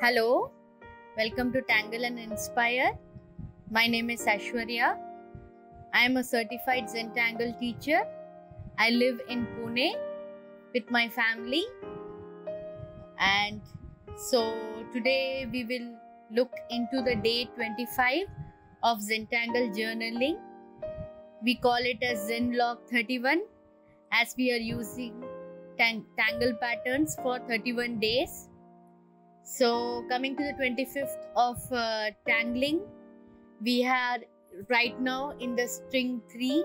Hello, welcome to Tangle and Inspire. My name is Aishwarya. I am a certified Zentangle teacher. I live in Pune with my family. And so today we will look into the day 25 of Zentangle journaling. We call it as Zen Log 31 as we are using tang- tangle patterns for 31 days. So, coming to the 25th of uh, tangling, we are right now in the string 3,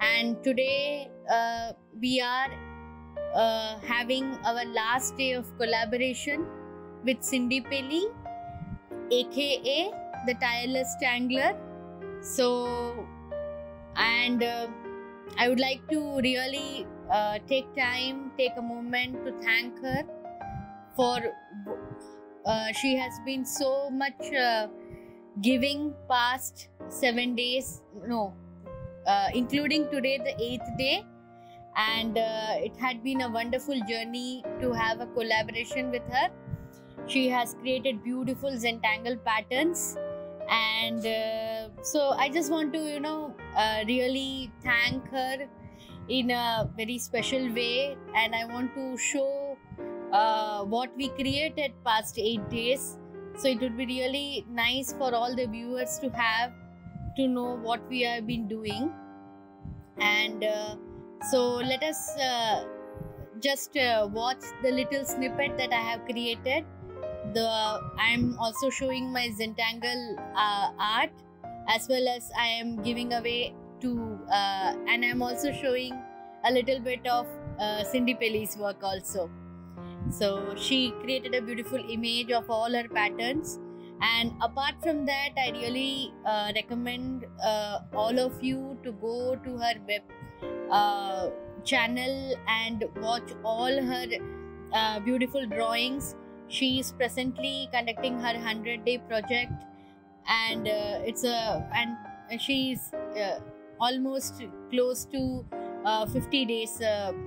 and today uh, we are uh, having our last day of collaboration with Cyndee Pelly, aka the Tireless Tangler. So, and uh, I would like to really uh, take time, take a moment to thank her for uh, she has been so much uh, giving past seven days no uh, including today the eighth day. And uh, it had been a wonderful journey to have a collaboration with her. She has created beautiful zentangle patterns. And uh, so i just want to you know really thank her in a very special way. And i want to show uh, what we created past eight days. So it would be really nice for all the viewers to have to know what we have been doing. And uh, so let us uh, just uh, watch the little snippet that i have created. The i'm also showing my zentangle uh, art as well as i am giving away to uh, and i'm also showing a little bit of cyndee pelly's work also so she created a beautiful image of all her patterns. And apart from that i really uh, recommend uh, all of you to go to her web uh, channel and watch all her uh, beautiful drawings. She is presently conducting her 100 day project. And uh, it's a and she's uh, almost close to uh, 50 days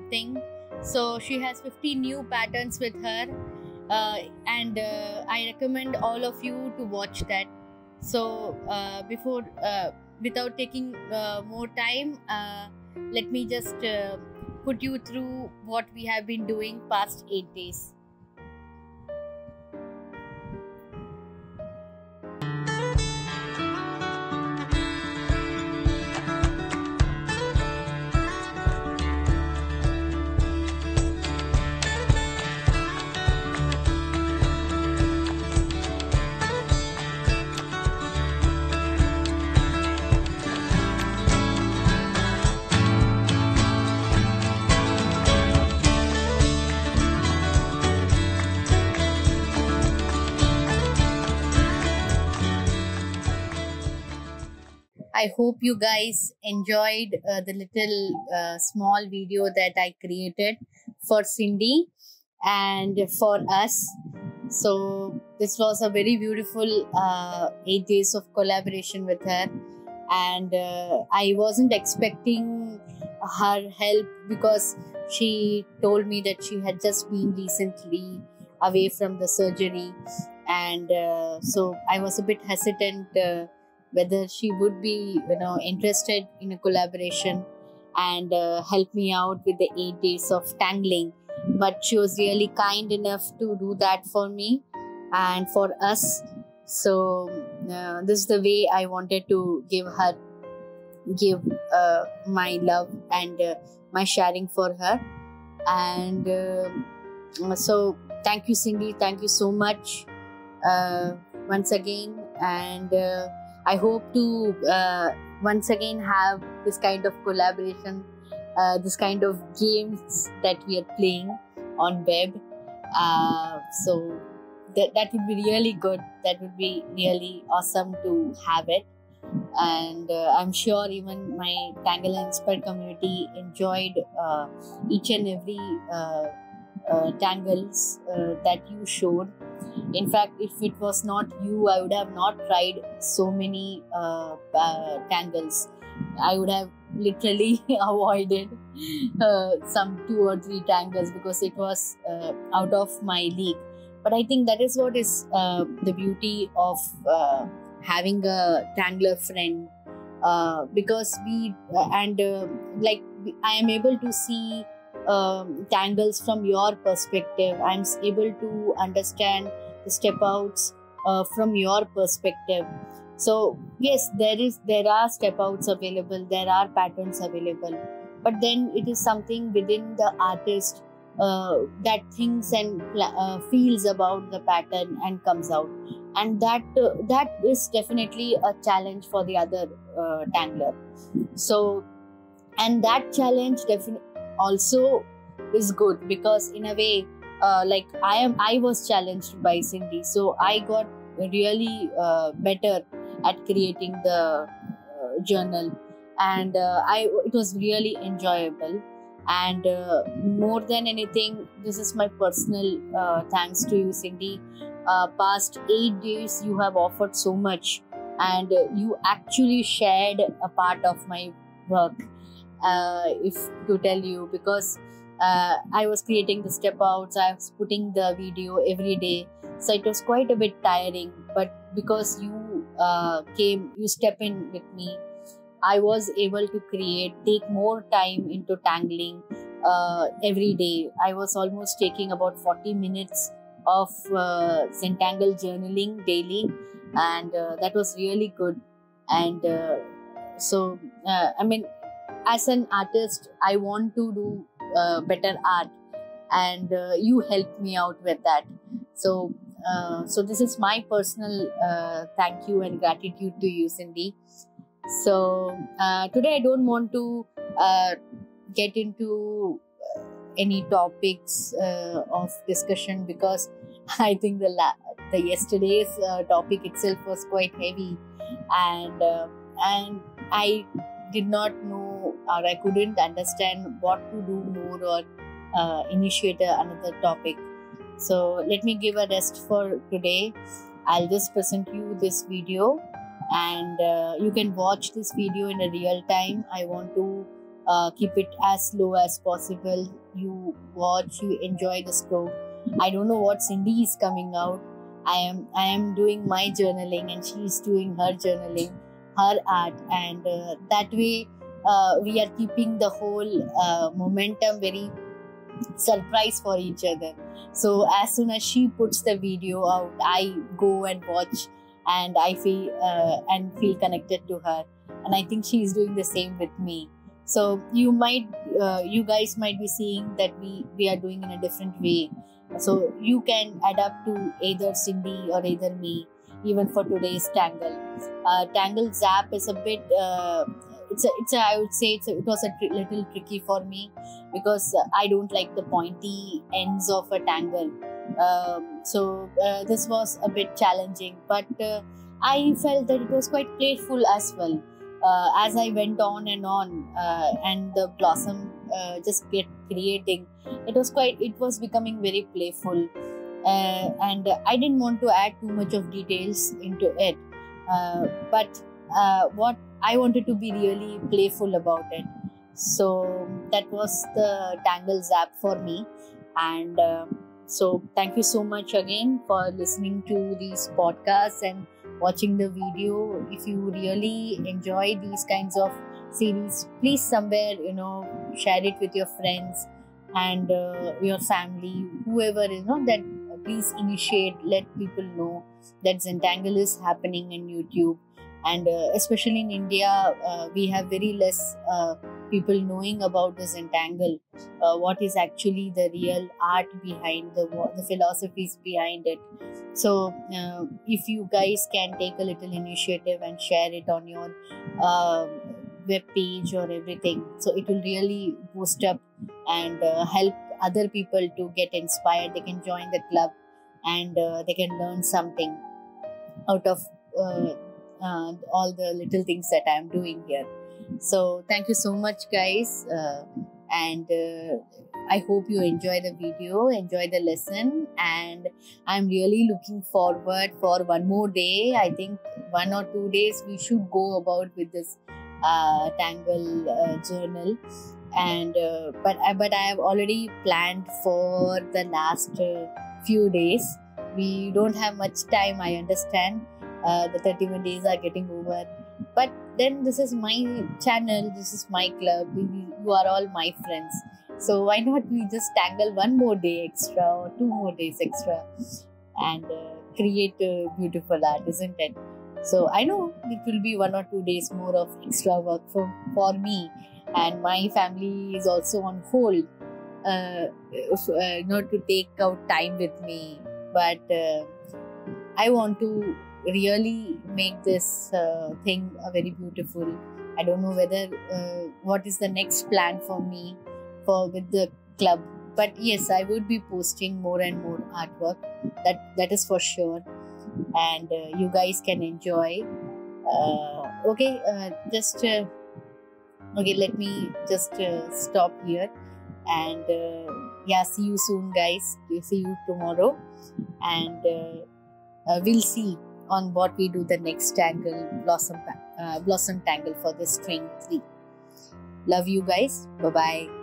thing so she has 50 new patterns with her uh, and uh, i recommend all of you to watch that. So uh, before uh, without taking uh, more time uh, let me just put you through what we have been doing past 8 days I hope you guys enjoyed uh, the little uh, small video that I created for Cyndee and for us. So, this was a very beautiful uh, eight days of collaboration with her, and uh, I wasn't expecting her help because she told me that she had just been recently away from the surgery, and uh, so I was a bit hesitant uh, whether she would be you know interested in a collaboration and uh, help me out with the eight days of tangling. But she was really kind enough to do that for me and for us. So uh, this is the way i wanted to give her give uh, my love and uh, my sharing for her. And uh, so thank you cyndee. Thank you so much uh, once again. And I hope to uh, once again have this kind of collaboration, uh, this kind of games that we are playing on web. Uh, so that that would be really good. That would be really awesome to have it. And uh, I'm sure even my Tangle and community enjoyed uh, each and every uh, tangles that you showed in fact if it was not you i would have not tried so many uh, uh, tangles i would have literally avoided uh, some two or three tangles because it was uh, out of my league. But i think that is what is uh, the beauty of uh, having a tangler friend because we and like i am able to see um, tangles from your perspective. I'm able to understand step outs uh, from your perspective. So yes there is there are step outs available there are patterns available but then it is something within the artist uh, that thinks and uh, feels about the pattern and comes out. And that uh, that is definitely a challenge for the other uh, tangler so and that challenge definitely also is good because in a way uh, like i am i was challenged by cyndee. So i got really uh, better at creating the uh, journal. And uh, i it was really enjoyable. And uh, more than anything this is my personal thanks to you cyndee. Past eight days you have offered so much. And you actually shared a part of my work if to tell you because uh, i was creating the step outs i was putting the video every day so it was quite a bit tiring but because you uh, came you step in with me I was able to create, take more time into tangling uh, every day. I was almost taking about 40 minutes of uh, journaling daily, and uh, that was really good. And uh, so, uh, I mean, as an artist, I want to do uh, better art, and uh, you helped me out with that. So, so this is my personal thank you and gratitude to you, Cyndee. So uh, today I don't want to uh, get into uh, any topics uh, of discussion because I think the la- the yesterday's uh, topic itself was quite heavy, and uh, and I did not know or I couldn't understand what to do more or initiate another topic. So let me give a rest for today. I'll just present you this video and uh, you can watch this video in a real time i want to uh, keep it as slow as possible you watch you enjoy the stroke i don't know what cyndee is coming out i am i am doing my journaling and she is doing her journaling her art and uh, that way uh, we are keeping the whole uh, momentum very surprise for each other so as soon as she puts the video out i go and watch and I feel uh, and feel connected to her. And I think she's doing the same with me. So you might, uh, you guys might be seeing that we we are doing in a different way. So you can adapt to either Cyndee or either me, even for today's Tangle. Uh, Tangle Zap is a bit. Uh, it's a, it's a, I would say it's a, it was a little tricky for me because I don't like the pointy ends of a tangle um, so uh, this was a bit challenging, but uh, I felt that it was quite playful as well. Uh, as I went on and on, uh, and the blossom uh, just get creating, it was quite. It was becoming very playful, uh, and I didn't want to add too much of details into it. but what I wanted to be really playful about it. So that was the Tangle Zap for me, and so, thank you so much again for listening to these podcasts and watching the video. If you really enjoy these kinds of series, please somewhere, you know, share it with your friends and uh, your family, whoever, you know, that uh, please initiate, let people know that Zentangle is happening in YouTube and uh, especially in India, uh, we have very less uh, people knowing about this Zentangle Uh, what is actually the real art behind the the philosophies behind it? So, uh, if you guys can take a little initiative and share it on your um, web page or everything, so it will really boost up and uh, help other people to get inspired. They can join the club and they can learn something out of uh, all the little things that I'm doing here. So, thank you so much, guys. Uh, and uh, I hope you enjoy the video, enjoy the lesson, and I'm really looking forward for one more day. I think one or two days we should go about with this uh, Tangle uh, journal. And uh, but but I have already planned for the last few days we don't have much time i understand uh, the 31 days are getting over. But then this is my channel this is my club you are all my friends. So why not we just tangle one more day extra or two more days extra and uh, create a beautiful art isn't it? So i know it will be one or two days more of extra work for, for me and my family is also on hold. Uh, uh, not to take out time with me but uh, i want to really make this uh, thing a very beautiful. I don't know whether uh, what is the next plan for me for with the club. But yes i would be posting more and more artwork. That that is for sure. And uh, you guys can enjoy. Uh, okay uh, just uh, okay let me just stop here. And yeah see you soon guys. See you tomorrow. And we'll see on what we do the next tangle blossom uh, blossom tangle for this string 3 love you guys. Bye bye